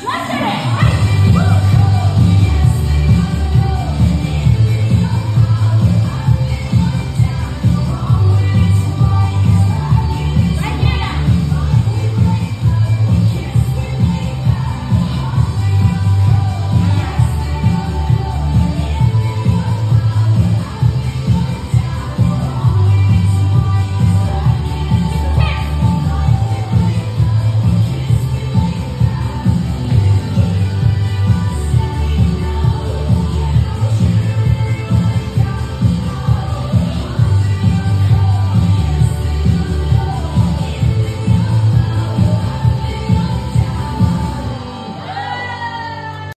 What's